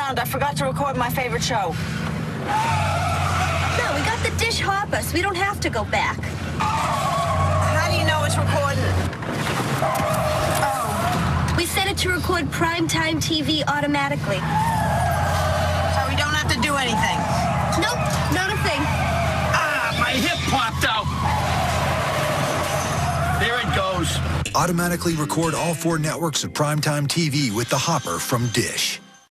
around. I forgot to record my favorite show. No, we got the dish hopper, we don't have to go back. How do you know it's recording? Oh. We set it to record primetime TV automatically. So we don't have to do anything. Nope, not a thing. Ah, my hip popped out. There it goes. Automatically record all four networks of primetime TV with the Hopper from Dish.